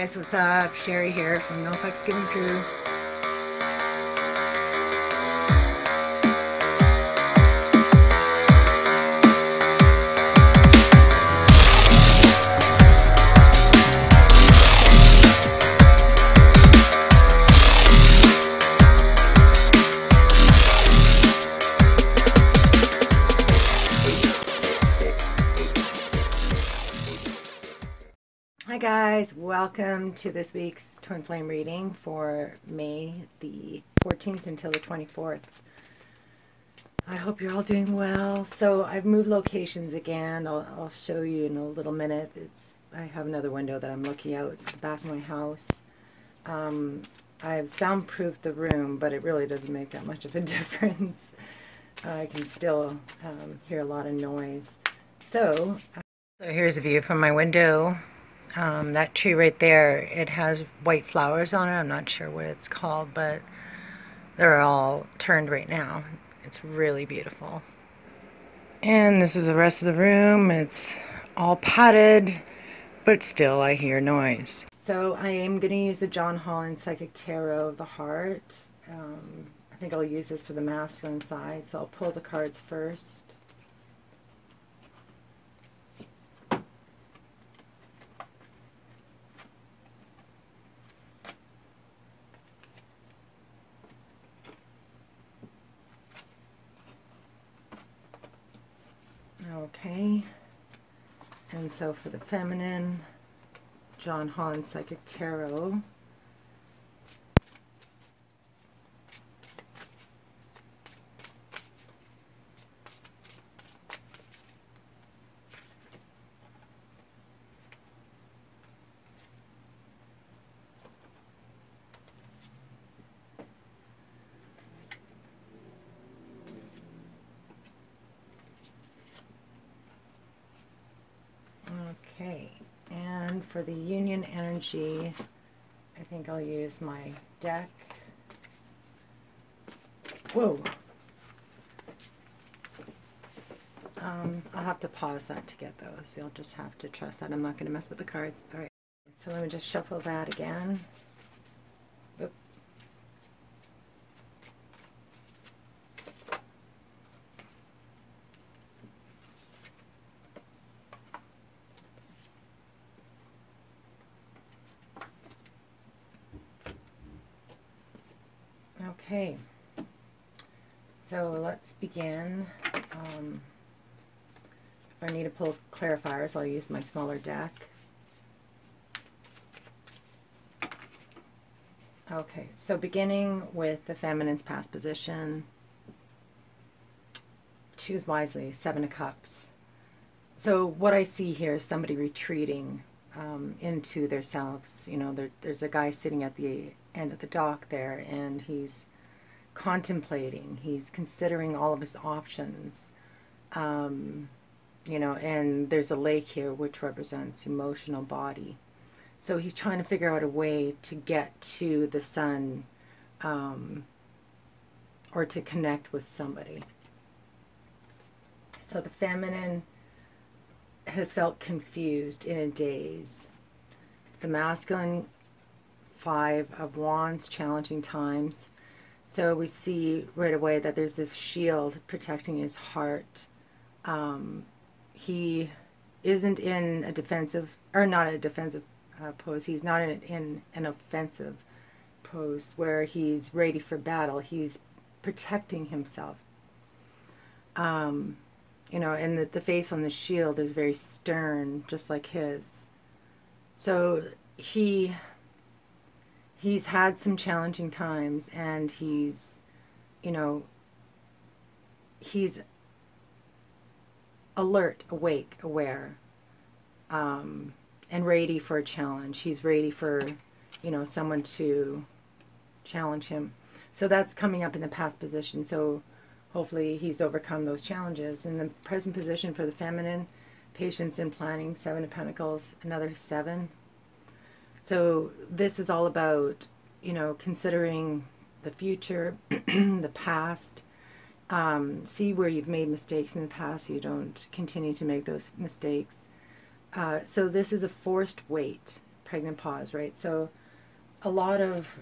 guys, what's up? Sherry here from No Fucks Given Crew. Welcome to this week's Twin Flame reading for May the 14th until the 24th. I hope you're all doing well. So I've moved locations again. I'll, I'll show you in a little minute. It's I have another window that I'm looking out back of my house. Um, I've soundproofed the room, but it really doesn't make that much of a difference. I can still um, hear a lot of noise. So, uh, so here's a view from my window. Um, that tree right there, it has white flowers on it. I'm not sure what it's called, but they're all turned right now. It's really beautiful. And this is the rest of the room. It's all padded, but still I hear noise. So I am going to use the John Holland Psychic Tarot of the Heart. Um, I think I'll use this for the masculine side, so I'll pull the cards first. Okay. And so for the feminine, John Holland Psychic Tarot. Okay, and for the union energy, I think I'll use my deck. Whoa. Um, I'll have to pause that to get those. You'll just have to trust that. I'm not going to mess with the cards. All right. So let me just shuffle that again. Okay, so let's begin. Um, if I need to pull clarifiers, I'll use my smaller deck. Okay, so beginning with the feminine's past position, choose wisely, Seven of Cups. So what I see here is somebody retreating um, into their selves. You know, there, there's a guy sitting at the end of the dock there, and he's contemplating. He's considering all of his options. Um, you know, and there's a lake here which represents emotional body. So he's trying to figure out a way to get to the sun um, or to connect with somebody. So the feminine has felt confused in a daze. The masculine, five of wands, challenging times. So we see right away that there's this shield protecting his heart. Um, he isn't in a defensive, or not a defensive uh, pose. He's not in, in an offensive pose where he's ready for battle. He's protecting himself. Um, you know, and the, the face on the shield is very stern, just like his. So he he's had some challenging times, and he's, you know, he's alert, awake, aware, um, and ready for a challenge. He's ready for, you know, someone to challenge him. So that's coming up in the past position. So hopefully he's overcome those challenges. In the present position for the feminine, patience and planning, seven of pentacles, another seven. So this is all about, you know, considering the future, the past, um, see where you've made mistakes in the past so you don't continue to make those mistakes. Uh, so this is a forced wait pregnant pause, right? So a lot of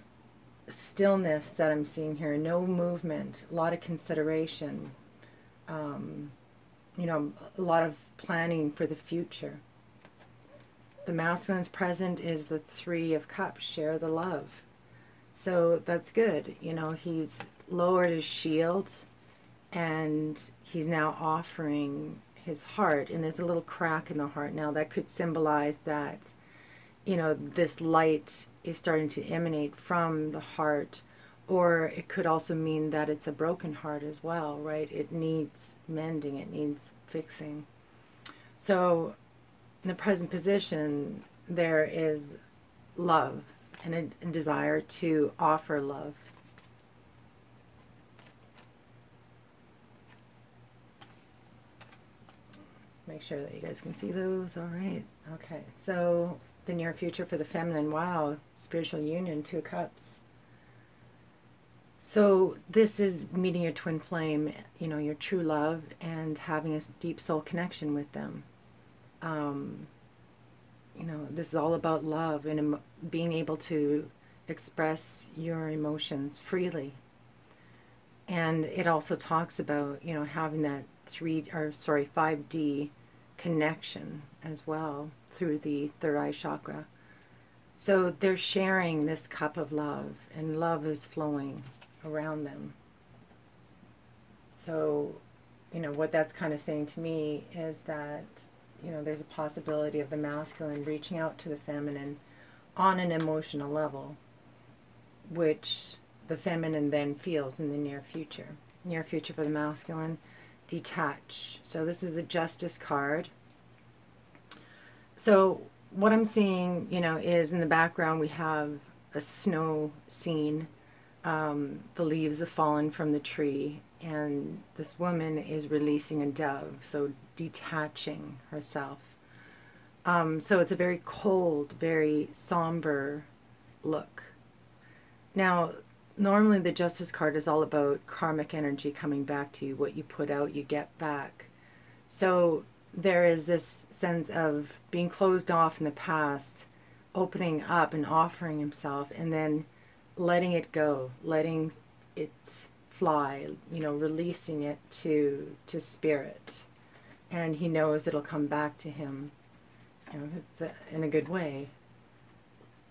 stillness that I'm seeing here, no movement, a lot of consideration, um, you know, a lot of planning for the future. The masculine's present is the Three of Cups, share the love. So that's good. You know, he's lowered his shield and he's now offering his heart. And there's a little crack in the heart now that could symbolize that, you know, this light is starting to emanate from the heart. Or it could also mean that it's a broken heart as well, right? It needs mending, it needs fixing. So in the present position, there is love and a, desire to offer love. Make sure that you guys can see those. All right. Okay. So the near future for the feminine. Wow. Spiritual union, two cups. So this is meeting your twin flame, you know, your true love, and having a deep soul connection with them um, you know, this is all about love and being able to express your emotions freely. And it also talks about, you know, having that three or sorry, 5D connection as well through the third eye chakra. So they're sharing this cup of love, and love is flowing around them. So, you know, what that's kind of saying to me is that you know, there's a possibility of the masculine reaching out to the feminine on an emotional level, which the feminine then feels in the near future. Near future for the masculine, detach. So this is the justice card. So what I'm seeing, you know, is in the background we have a snow scene. Um, the leaves have fallen from the tree, and this woman is releasing a dove, so detaching herself. Um, so it's a very cold, very somber look. Now, normally the Justice card is all about karmic energy coming back to you. What you put out, you get back. So there is this sense of being closed off in the past, opening up and offering himself, and then letting it go, letting it fly, you know, releasing it to to spirit, and he knows it'll come back to him, you know, it's a, in a good way.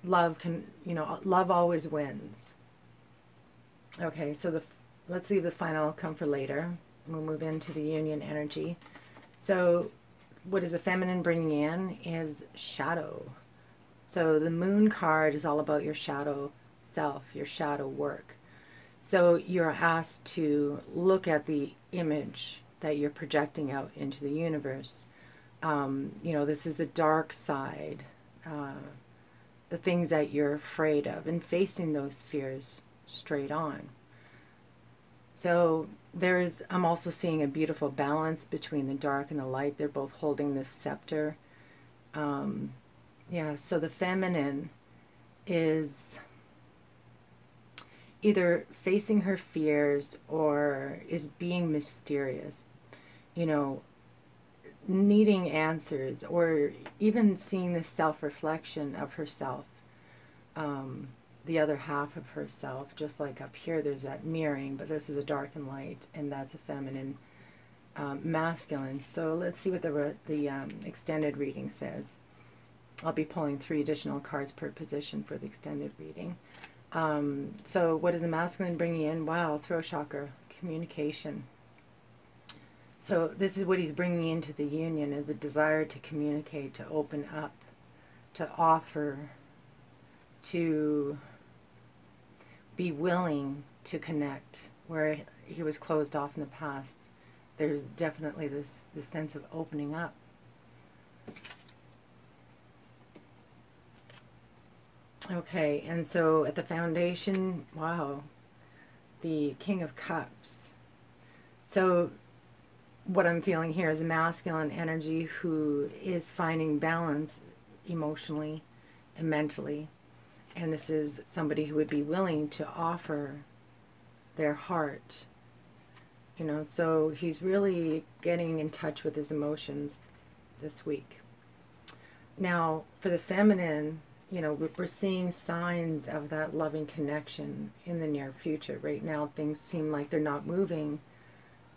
Love can, you know, uh, love always wins. Okay, so the let's leave the final come for later. We'll move into the union energy. So, what is the feminine bringing in is shadow. So the moon card is all about your shadow self, your shadow work. So you're asked to look at the image that you're projecting out into the universe. Um, you know, this is the dark side, uh, the things that you're afraid of, and facing those fears straight on. So there is, I'm also seeing a beautiful balance between the dark and the light. They're both holding this scepter. Um, yeah, so the feminine is either facing her fears or is being mysterious, you know, needing answers or even seeing the self reflection of herself, um, the other half of herself. Just like up here, there's that mirroring, but this is a dark and light, and that's a feminine. Um, masculine. So let's see what the the um, extended reading says. I'll be pulling three additional cards per position for the extended reading. Um, so what is the masculine bringing in? Wow, throat chakra, communication. So this is what he's bringing into the union is a desire to communicate, to open up, to offer, to be willing to connect where he was closed off in the past. There's definitely this, this sense of opening up. Okay, and so at the foundation, wow, the King of Cups. So what I'm feeling here is a masculine energy who is finding balance emotionally and mentally. And this is somebody who would be willing to offer their heart. You know, so he's really getting in touch with his emotions this week. Now, for the feminine, you know, we're seeing signs of that loving connection in the near future. Right now, things seem like they're not moving.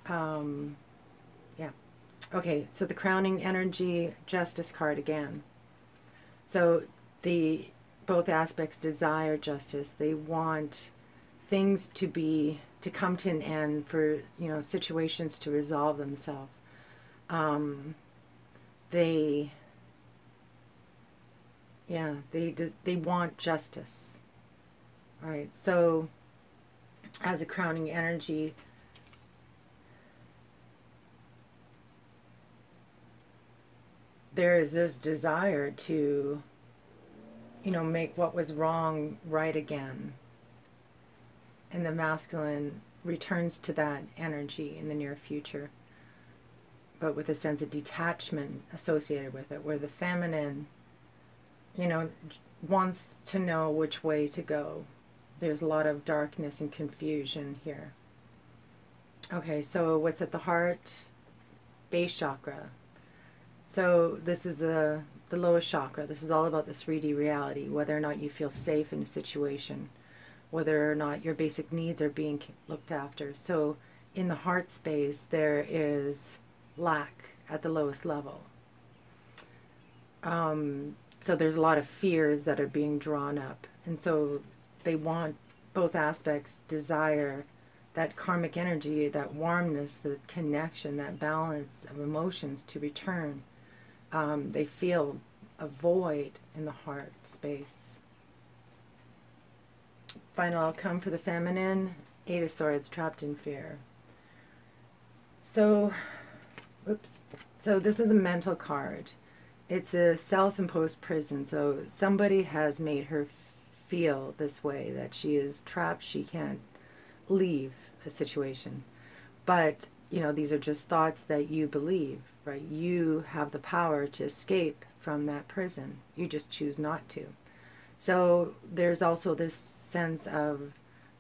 Um, yeah. Okay, so the crowning energy justice card again. So the both aspects desire justice. They want things to be to come to an end for you know situations to resolve themselves. Um, they yeah they they want justice. All right, so as a crowning energy. There is this desire to you know, make what was wrong right again. And the masculine returns to that energy in the near future, but with a sense of detachment associated with it, where the feminine, you know, wants to know which way to go. There's a lot of darkness and confusion here. Okay, so what's at the heart? Base chakra. So this is the the lowest chakra. This is all about the 3D reality, whether or not you feel safe in a situation, whether or not your basic needs are being looked after. So in the heart space, there is lack at the lowest level. Um, so there's a lot of fears that are being drawn up. And so they want both aspects desire that karmic energy, that warmness, the connection, that balance of emotions to return um, they feel a void in the heart space. Final outcome for the feminine, Eight of Swords, trapped in fear. So, oops. So this is a mental card. It's a self-imposed prison. So somebody has made her feel this way, that she is trapped, she can't leave a situation. But, you know, these are just thoughts that you believe right? You have the power to escape from that prison. You just choose not to. So there's also this sense of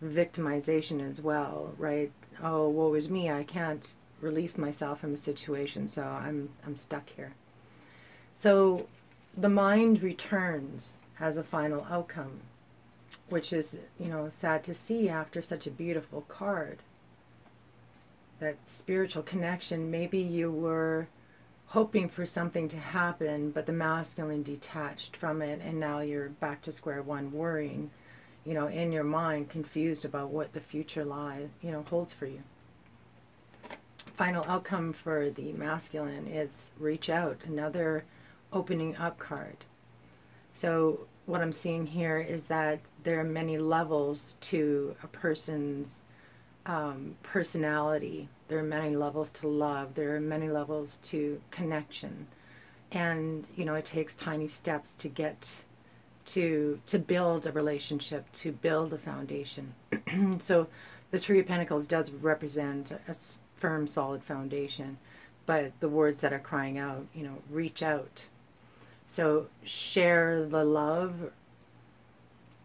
victimization as well, right? Oh, woe is me. I can't release myself from a situation, so I'm I'm stuck here. So the mind returns as a final outcome, which is, you know, sad to see after such a beautiful card. That spiritual connection, maybe you were hoping for something to happen, but the masculine detached from it, and now you're back to square one, worrying, you know, in your mind, confused about what the future lie, you know, holds for you. Final outcome for the masculine is reach out, another opening up card. So what I'm seeing here is that there are many levels to a person's um, personality. There are many levels to love. There are many levels to connection, and you know it takes tiny steps to get to to build a relationship, to build a foundation. so, the Three of Pentacles does represent a firm, solid foundation, but the words that are crying out, you know, reach out. So share the love,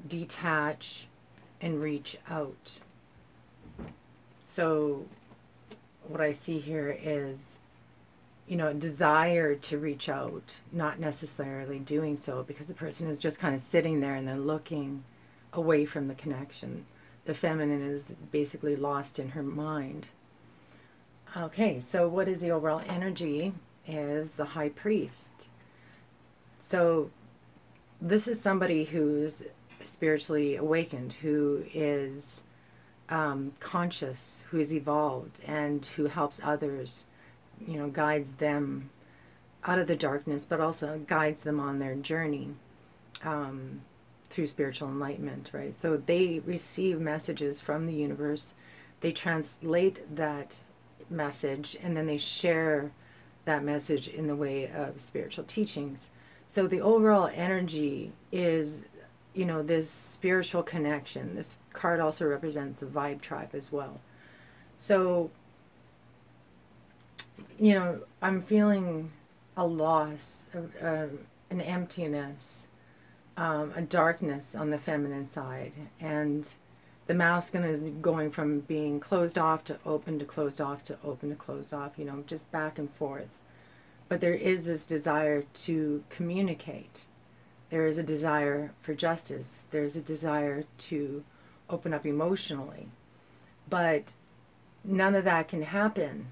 detach, and reach out. So what I see here is, you know, desire to reach out, not necessarily doing so because the person is just kind of sitting there and they're looking away from the connection. The feminine is basically lost in her mind. Okay, so what is the overall energy? Is the high priest. So this is somebody who's spiritually awakened, who is um, conscious, who is evolved, and who helps others, you know, guides them out of the darkness, but also guides them on their journey um, through spiritual enlightenment, right? So they receive messages from the universe, they translate that message, and then they share that message in the way of spiritual teachings. So the overall energy is you know, this spiritual connection. This card also represents the vibe tribe as well. So, you know, I'm feeling a loss, uh, an emptiness, um, a darkness on the feminine side. And the masculine is going from being closed off to open to closed off to open to closed off, you know, just back and forth. But there is this desire to communicate There is a desire for justice. There's a desire to open up emotionally. But none of that can happen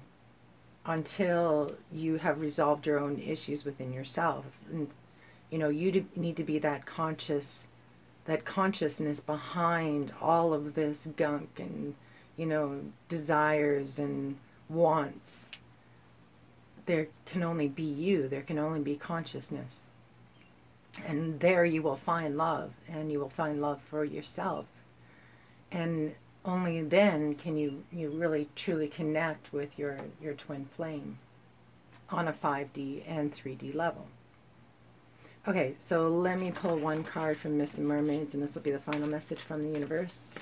until you have resolved your own issues within yourself. And, you know, you need to be that conscious, that consciousness behind all of this gunk and, you know, desires and wants. There can only be you, there can only be consciousness. And there you will find love, and you will find love for yourself. And only then can you, you really truly connect with your, your twin flame on a 5D and 3D level. Okay, so let me pull one card from Miss Mermaids, and this will be the final message from the universe.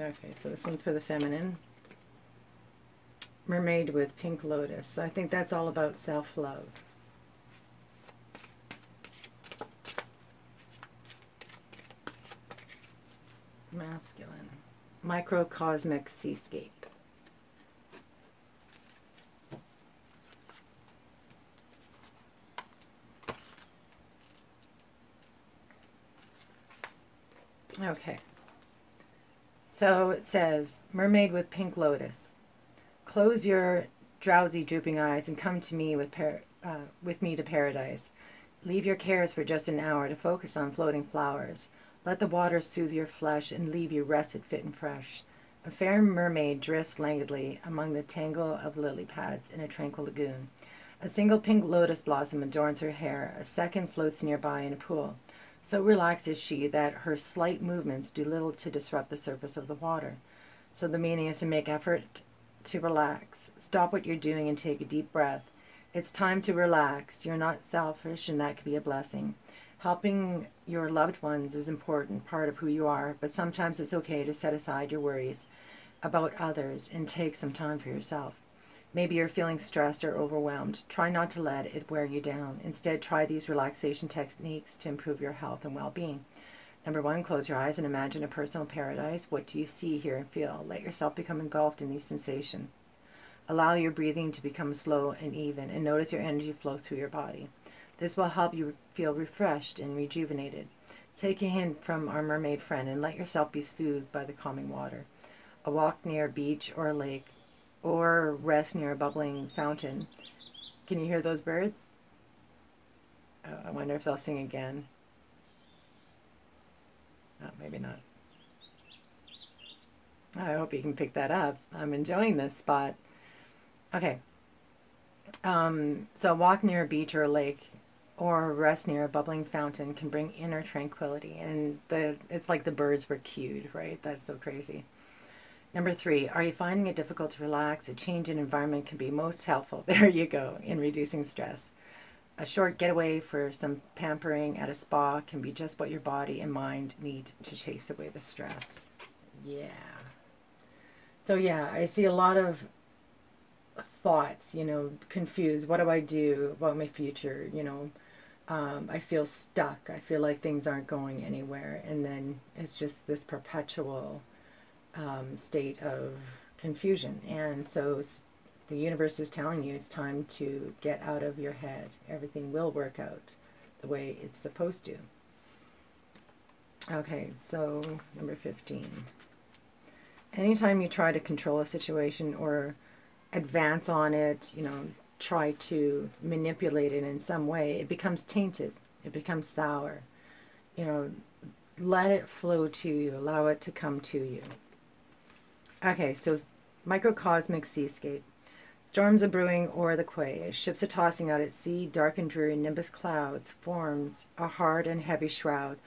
Okay, so this one's for the feminine. Mermaid with pink lotus. So I think that's all about self-love. Masculine. Microcosmic seascape. Okay. So it says, Mermaid with Pink Lotus. Close your drowsy, drooping eyes and come to me with, uh, with me to paradise. Leave your cares for just an hour to focus on floating flowers. Let the water soothe your flesh and leave you rested, fit, and fresh. A fair mermaid drifts languidly among the tangle of lily pads in a tranquil lagoon. A single pink lotus blossom adorns her hair. A second floats nearby in a pool. So relaxed is she that her slight movements do little to disrupt the surface of the water. So the meaning is to make effort to relax. Stop what you're doing and take a deep breath. It's time to relax. You're not selfish, and that could be a blessing. Helping your loved ones is important part of who you are, but sometimes it's okay to set aside your worries about others and take some time for yourself. Maybe you're feeling stressed or overwhelmed. Try not to let it wear you down. Instead, try these relaxation techniques to improve your health and well being. Number one, close your eyes and imagine a personal paradise. What do you see, hear, and feel? Let yourself become engulfed in these sensations. Allow your breathing to become slow and even, and notice your energy flow through your body. This will help you feel refreshed and rejuvenated. Take a hint from our mermaid friend and let yourself be soothed by the calming water. A walk near a beach or a lake or rest near a bubbling fountain. Can you hear those birds? Oh, I wonder if they'll sing again. Oh, maybe not. I hope you can pick that up. I'm enjoying this spot. Okay. Um, so walk near a beach or a lake or rest near a bubbling fountain can bring inner tranquility. And the it's like the birds were cued, right? That's so crazy. Number three, are you finding it difficult to relax? A change in environment can be most helpful. There you go, in reducing stress. A short getaway for some pampering at a spa can be just what your body and mind need to chase away the stress. Yeah. So, yeah, I see a lot of thoughts, you know, confused. What do I do about my future? You know, um, I feel stuck. I feel like things aren't going anywhere. And then it's just this perpetual um, state of confusion. And so the universe is telling you it's time to get out of your head. Everything will work out the way it's supposed to. Okay, so number 15. Anytime you try to control a situation or advance on it, you know, try to manipulate it in some way, it becomes tainted. It becomes sour. You know, let it flow to you. Allow it to come to you. Okay, so microcosmic seascape. Storms are brewing o'er the quay. Ships are tossing out at sea, dark and dreary nimbus clouds forms a hard and heavy shroud.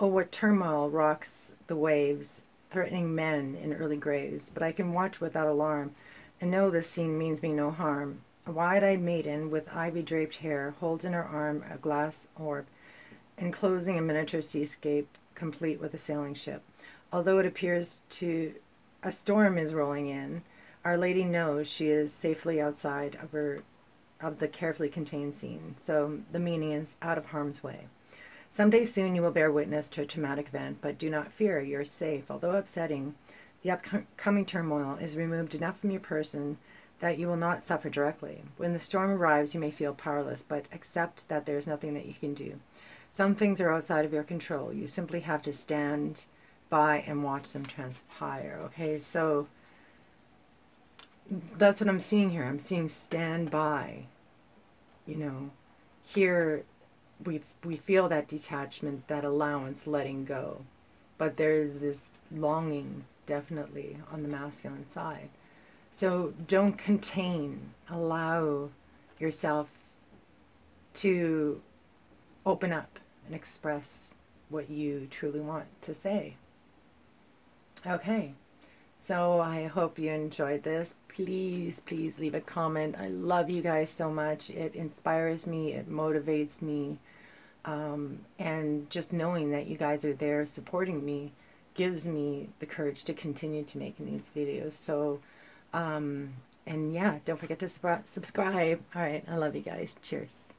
Oh, what turmoil rocks the waves, threatening men in early graves. But I can watch without alarm, and know this scene means me no harm. A wide-eyed maiden with ivy-draped hair holds in her arm a glass orb, enclosing a miniature seascape complete with a sailing ship. Although it appears to a storm is rolling in, Our Lady knows she is safely outside of her of the carefully contained scene. So the meaning is out of harm's way. Someday soon you will bear witness to a traumatic event, but do not fear, you're safe. Although upsetting, the upcoming turmoil is removed enough from your person that you will not suffer directly. When the storm arrives, you may feel powerless, but accept that there is nothing that you can do. Some things are outside of your control. You simply have to stand by and watch them transpire. Okay, so that's what I'm seeing here. I'm seeing stand by. You know, here we we feel that detachment, that allowance, letting go, but there is this longing definitely on the masculine side. So don't contain. Allow yourself to open up and express what you truly want to say. Okay. So I hope you enjoyed this. Please, please leave a comment. I love you guys so much. It inspires me, it motivates me. Um, and just knowing that you guys are there supporting me gives me the courage to continue to making these videos. So, um, and yeah, don't forget to subscribe. All right, I love you guys. Cheers.